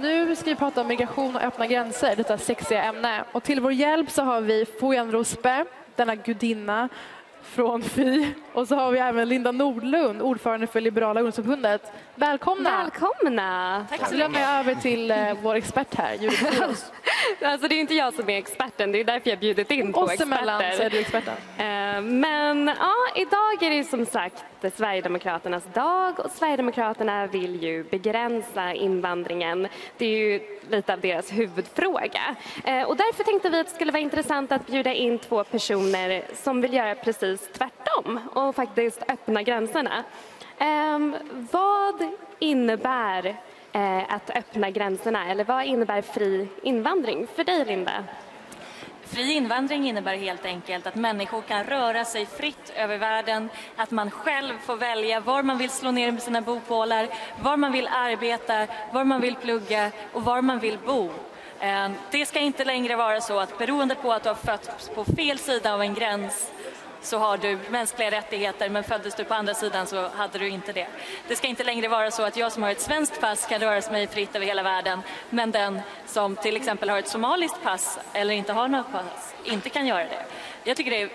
Nu ska vi prata om migration och öppna gränser, detta sexiga ämne. Och till vår hjälp så har vi Fojan Rospe, denna gudinna från Fi. Och så har vi även Linda Nordlund, ordförande för Liberala ungdomsförbundet. Välkomna! Välkomna! Tack så lämnar jag över till eh, vår expert här, Judith. Alltså det är inte jag som är experten, det är därför jag bjudit in två Oss emellan så är experter. du experten. Eh, Men ja, idag är det som sagt Sverigedemokraternas dag och Sverigedemokraterna vill ju begränsa invandringen. Det är ju lite av deras huvudfråga. Eh, Och därför tänkte vi att det skulle vara intressant att bjuda in två personer som vill göra precis precis tvärtom och faktiskt öppna gränserna. Ehm, vad innebär eh, att öppna gränserna eller vad innebär fri invandring för dig Linda? Fri invandring innebär helt enkelt att människor kan röra sig fritt över världen, att man själv får välja var man vill slå ner med sina bopålar, var man vill arbeta, var man vill plugga och var man vill bo. Ehm, det ska inte längre vara så att beroende på att du har fötts på fel sida av en gräns så har du mänskliga rättigheter men föddes du på andra sidan så hade du inte det. Det ska inte längre vara så att jag som har ett svenskt pass kan röra mig fritt över hela världen men den som till exempel har ett somaliskt pass eller inte har något pass inte kan göra det. Jag tycker det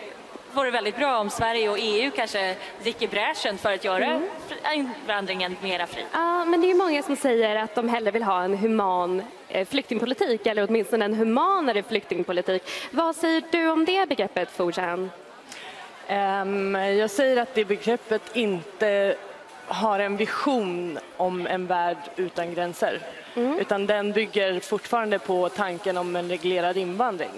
vore väldigt bra om Sverige och EU kanske gick i bräschen för att göra fri- invandringen mera fri. Ja, men det är många som säger att de hellre vill ha en human eh, flyktingpolitik eller åtminstone en humanare flyktingpolitik. Vad säger du om det begreppet, Forsan? Ehm, jag säger att det begreppet inte har en vision om en värld utan gränser. Utan den bygger fortfarande på tanken om en reglerad invandring.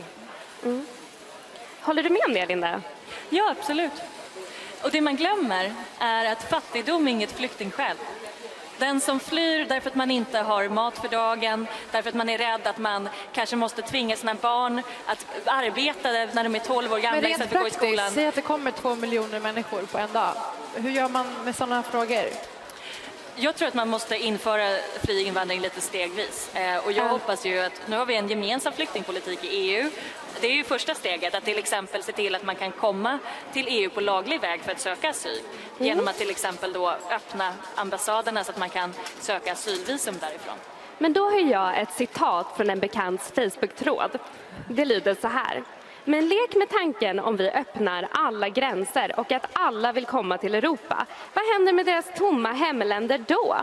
Håller du med om det, Linda? Ja, absolut. Och det man glömmer är att fattigdom är inget flyktingskäl. Den som flyr därför att man inte har mat för dagen, därför att man är rädd att man kanske måste tvinga sina barn att arbeta när de är 12 år gamla istället för att gå i skolan. säg att det kommer två miljoner människor på en dag. Hur gör man med sådana frågor? Jag tror att man måste införa fri invandring lite stegvis. Eh, och jag hoppas ju att nu har vi en gemensam flyktingpolitik i EU. Det är ju första steget, att till exempel se till att man kan komma till EU på laglig väg för att söka asyl. Genom att till exempel då öppna ambassaderna så att man kan söka asylvisum därifrån. Men då har jag ett citat från en bekants Facebook-tråd. Det lyder så här. Men lek med tanken om vi öppnar alla gränser och att alla vill komma till Europa. Vad händer med deras tomma hemländer då?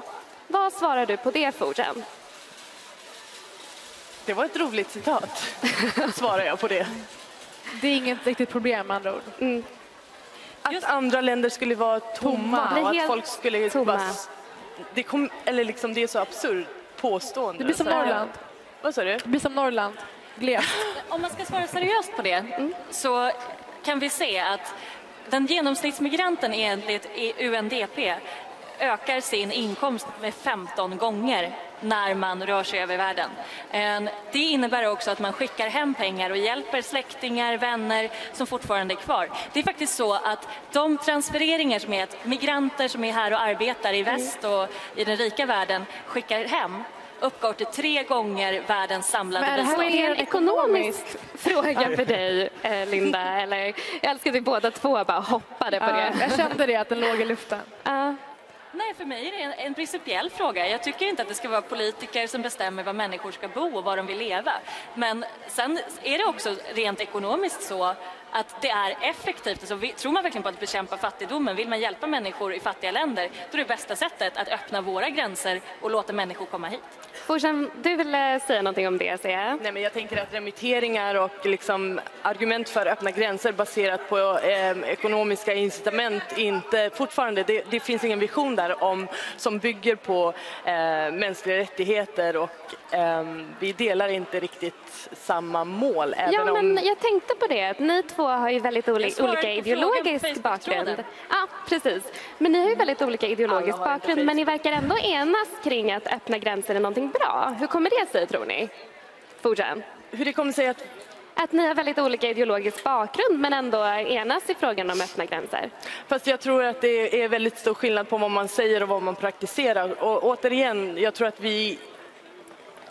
Vad svarar du på det, Forsen? Det var ett roligt citat, svarar jag på det. Det är inget riktigt problem med andra ord. Att andra länder skulle vara tomma Blir och att helt folk skulle tomma. bara... Det, kom, eller liksom, det är så absurt påstående. Det blir som Så här- Norrland. Vad sa du? Det blir som Norrland. Glest. Om man ska svara seriöst på det så kan vi se att den genomsnittsmigranten enligt UNDP ökar sin inkomst med 15 gånger när man rör sig över världen. Eh, Det innebär också att man skickar hem pengar och hjälper släktingar, vänner som fortfarande är kvar. Det är faktiskt så att de transfereringar som är att migranter som är här och arbetar i väst och i den rika världen skickar hem uppgår till tre gånger världens samlade Men det här. Är en ekonomisk fråga för dig, eh, Linda? Eller, jag älskar att vi båda två bara hoppade på Ja, det. jag kände det, att den låg i luften. Ja. Nej, för mig är det en, en principiell fråga. Jag tycker inte att det ska vara politiker som bestämmer var människor ska bo och var de vill leva. Men sen är det också rent ekonomiskt så att det är effektivt. Alltså, vi, tror man verkligen på att bekämpa fattigdomen, vill man hjälpa människor i fattiga länder, då är det bästa sättet att öppna våra gränser och låta människor komma hit. Forsen, du ville säga någonting om det, ser jag. Nej, men jag tänker att remitteringar och liksom argument för öppna gränser baserat på eh, ekonomiska incitament inte fortfarande, det, det finns ingen vision där om, som bygger på eh, mänskliga rättigheter och eh, vi delar inte riktigt samma mål. Ja, även om, men jag tänkte på det, att ni två har ju väldigt oli- olika ideologisk bakgrund. Ja, precis. Men ni har ju väldigt olika ideologisk bakgrund, men ni verkar ändå enas kring att öppna gränser är någonting bra. Hur kommer det sig, tror ni? Fortsätt. hur det kommer sig att Att ni har väldigt olika ideologisk bakgrund, men ändå enas i frågan om öppna gränser. Fast jag tror att det är väldigt stor skillnad på vad man säger och vad man praktiserar. Och återigen, jag tror att vi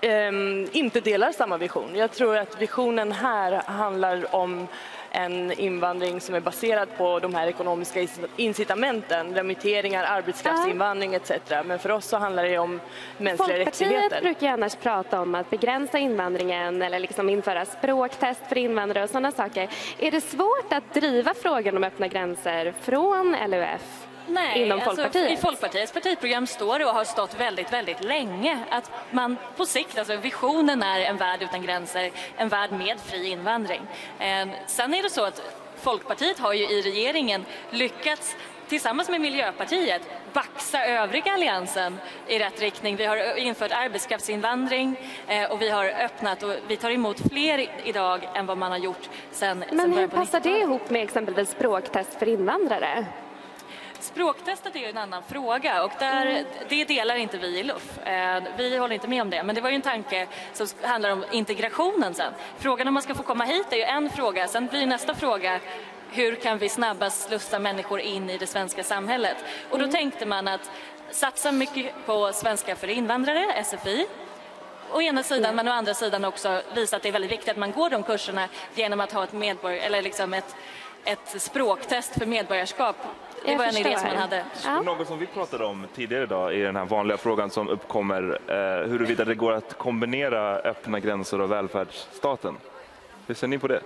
ehm, inte delar samma vision. Jag tror att visionen här handlar om en invandring som är baserad på de här ekonomiska incitamenten, remitteringar, arbetskraftsinvandring etc. Men för oss så handlar det om mänskliga Folkpartiet rättigheter. brukar ju annars prata om att begränsa invandringen eller liksom införa språktest för invandrare och sådana saker. Är det svårt att driva frågan om öppna gränser från LUF? Nej, inom alltså, Folkpartiet? i Folkpartiets partiprogram står det och har stått väldigt, väldigt länge att man på sikt, alltså visionen är en värld utan gränser, en värld med fri invandring. Eh, sen är det så att Folkpartiet har ju i regeringen lyckats tillsammans med Miljöpartiet baxa övriga alliansen i rätt riktning. Vi har infört arbetskraftsinvandring eh, och vi har öppnat och vi tar emot fler idag än vad man har gjort sen, sen Men hur början på passar det 90-talet. ihop med exempelvis språktest för invandrare? Språktestet är ju en annan fråga och där, det delar inte vi i LUF. Eh, Vi håller inte med om det, men det var ju en tanke som handlar om integrationen sen. Frågan om man ska få komma hit är ju en fråga, sen blir nästa fråga hur kan vi snabbast slussa människor in i det svenska samhället? Och då tänkte man att satsa mycket på svenska för invandrare, SFI, å ena sidan, men å andra sidan också visa att det är väldigt viktigt att man går de kurserna genom att ha ett, medborg- eller liksom ett, ett språktest för medborgarskap. Det Jag var en idé som man hade. Ja. Något som vi pratade om tidigare idag är den här vanliga frågan som uppkommer eh, huruvida det går att kombinera öppna gränser och välfärdsstaten. Hur ser ni på det?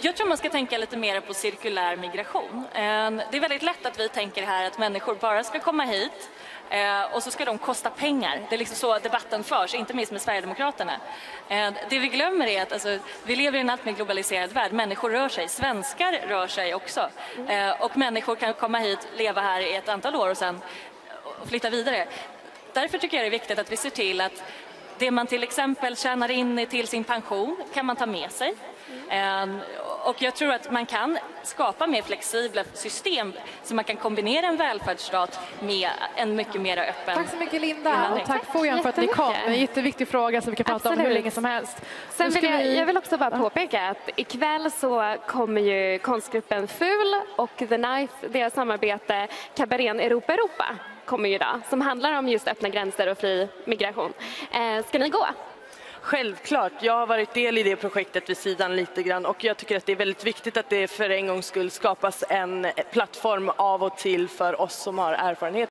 Jag tror man ska tänka lite mer på cirkulär migration. Ehm, det är väldigt lätt att vi tänker här att människor bara ska komma hit eh, och så ska de kosta pengar. Det är liksom så debatten förs, inte minst med Sverigedemokraterna. Ehm, det vi glömmer är att alltså, vi lever i en allt mer globaliserad värld. Människor rör sig, svenskar rör sig också. Ehm, och människor kan komma hit, leva här i ett antal år och sen eh, flytta vidare. Därför tycker jag det är viktigt att vi ser till att det man till exempel tjänar in till sin pension kan man ta med sig. Och jag tror att man kan skapa mer flexibla system så man kan kombinera en välfärdsstat med en mycket mer öppen Tack så mycket Linda och tack Fojan för att ni kom. En jätteviktig fråga som vi kan prata om hur Absolut. länge som helst. Sen vill jag, vi- jag vill också bara påpeka att ikväll så kommer ju konstgruppen FUL och The Knife, deras samarbete Kabarén Europa Europa kommer ju idag, som handlar om just öppna gränser och fri migration. Eh, ska ni gå? Självklart, jag har varit del i det projektet vid sidan lite grann och jag tycker att det är väldigt viktigt att det för en gångs skull skapas en plattform av och till för oss som har erfarenhet.